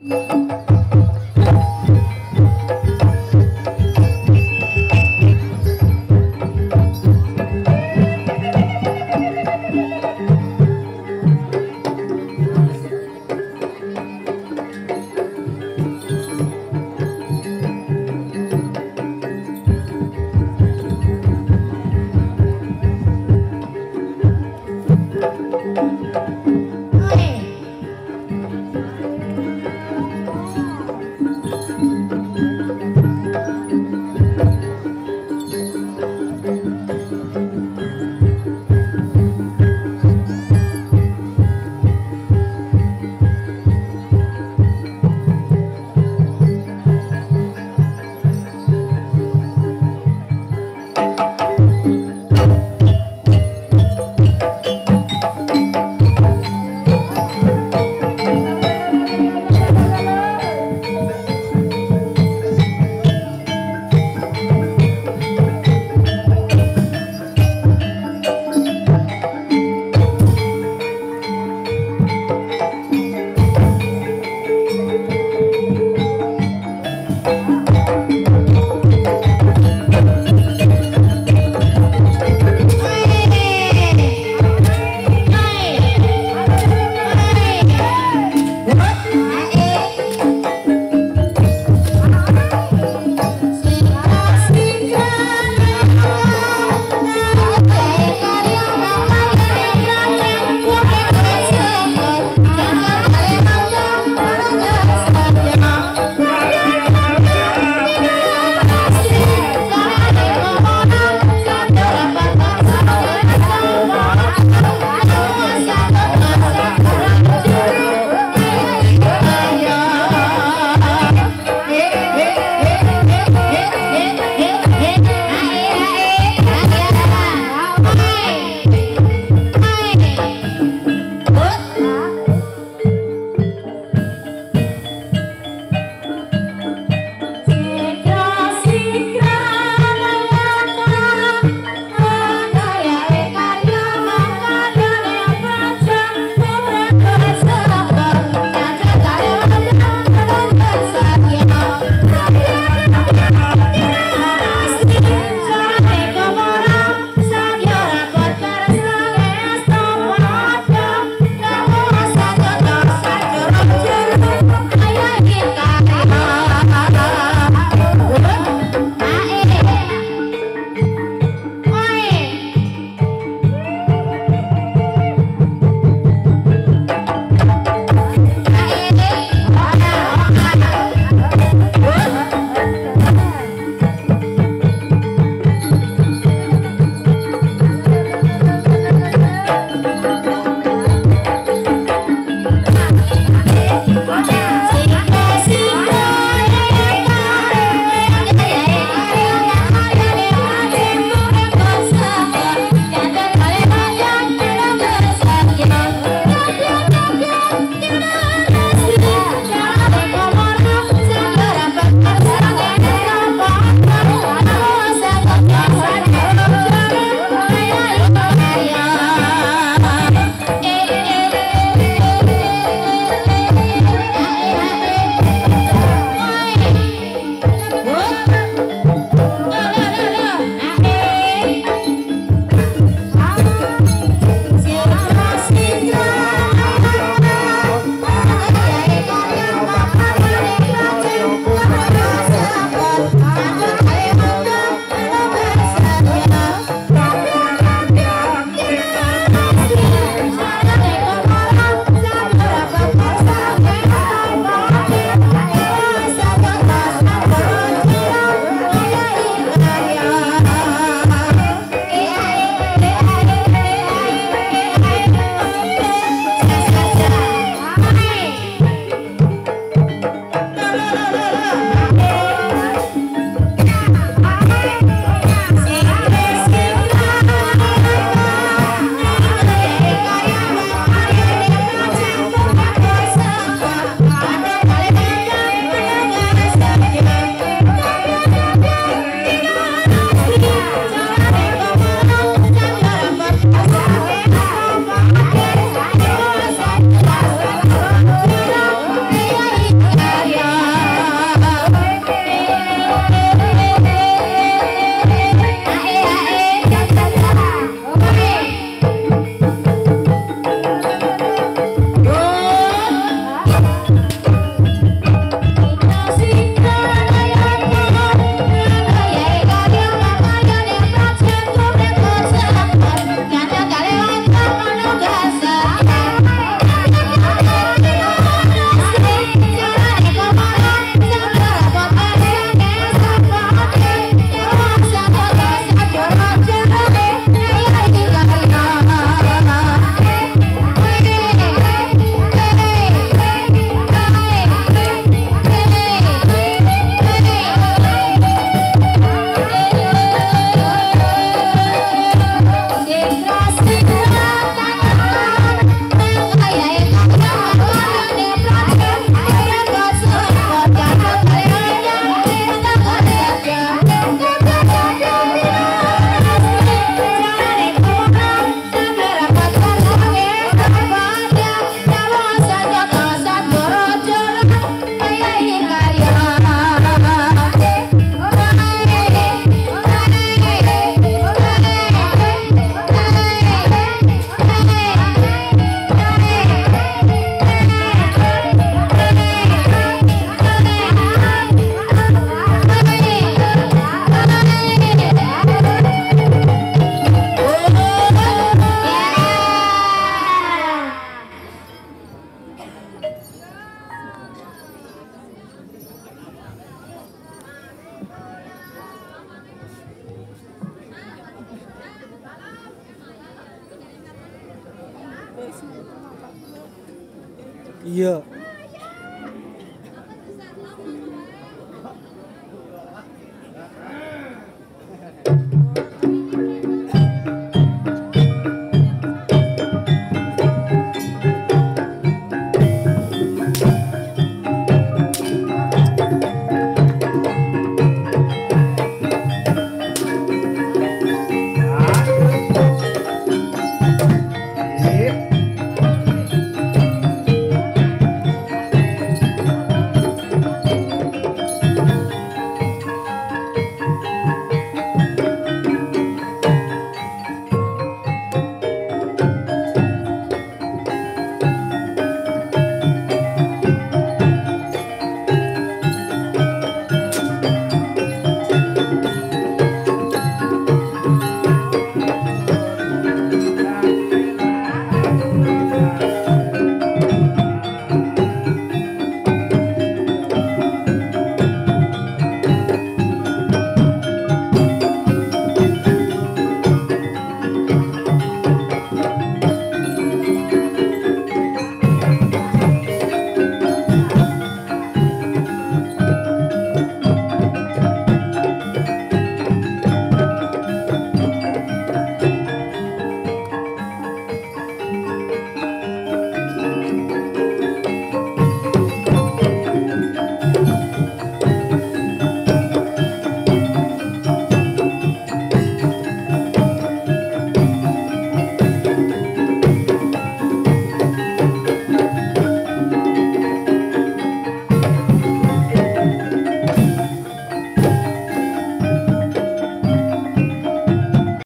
Yeah. 一。